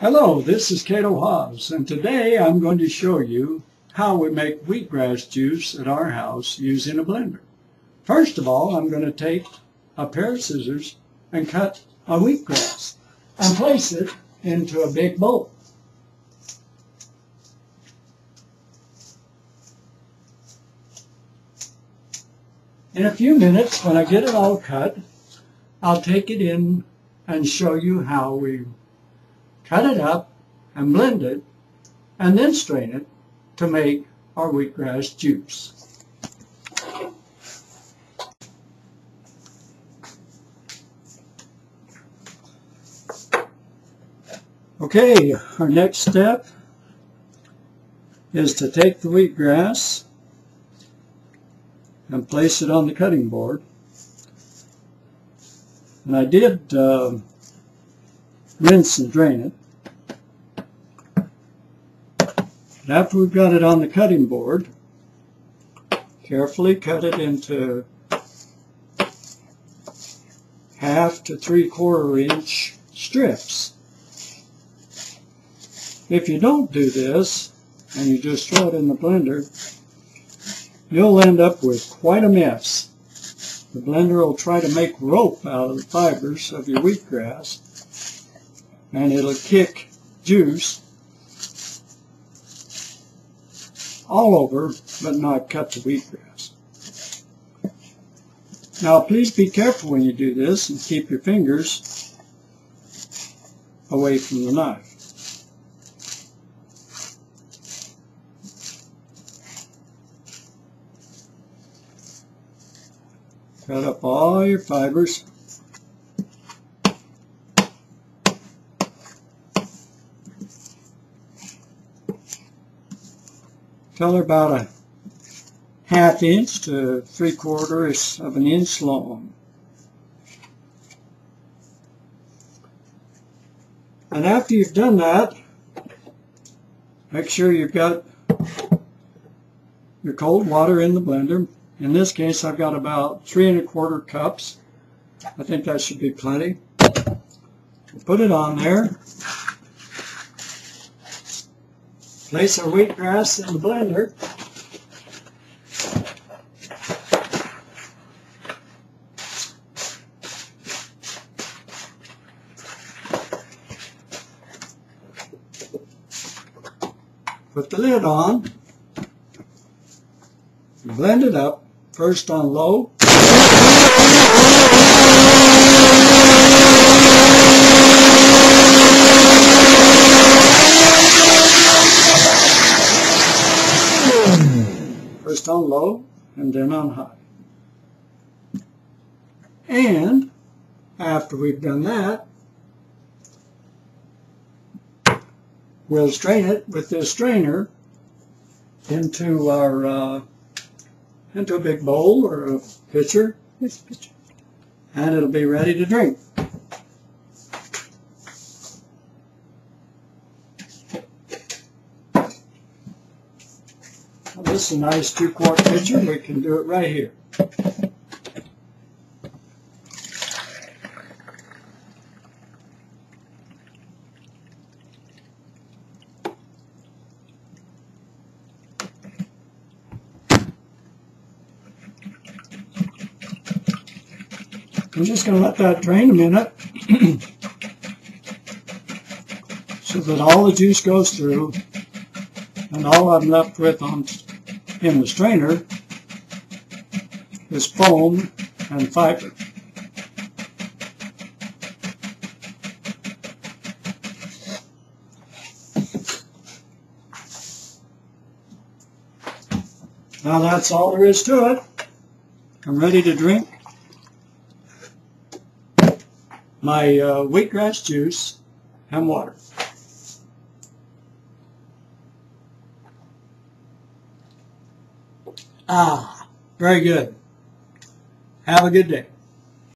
Hello, this is Cato Hobbs, and today I'm going to show you how we make wheatgrass juice at our house using a blender. First of all, I'm going to take a pair of scissors and cut a wheatgrass and place it into a big bowl. In a few minutes, when I get it all cut, I'll take it in and show you how we cut it up and blend it, and then strain it to make our wheatgrass juice. Okay, our next step is to take the wheatgrass and place it on the cutting board. And I did uh, rinse and drain it. And after we've got it on the cutting board, carefully cut it into half to three quarter inch strips. If you don't do this, and you just throw it in the blender, you'll end up with quite a mess. The blender will try to make rope out of the fibers of your wheatgrass, and it'll kick juice all over, but not cut the wheatgrass. Now please be careful when you do this and keep your fingers away from the knife. Cut up all your fibers. They're about a half inch to three quarters of an inch long. And after you've done that, make sure you've got your cold water in the blender. In this case, I've got about three and a quarter cups. I think that should be plenty. put it on there. Place our wheatgrass in the blender. Put the lid on. Blend it up, first on low. On low and then on high. And after we've done that, we'll strain it with this strainer into our uh, into a big bowl or a pitcher, and it'll be ready to drink. This is a nice two-quart pitcher. We can do it right here. I'm just going to let that drain a minute so that all the juice goes through and all I'm left with on in the strainer is foam and fiber. Now that's all there is to it. I'm ready to drink my uh, wheatgrass juice and water. Ah, very good. Have a good day.